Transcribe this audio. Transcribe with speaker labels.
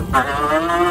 Speaker 1: ¡Gracias!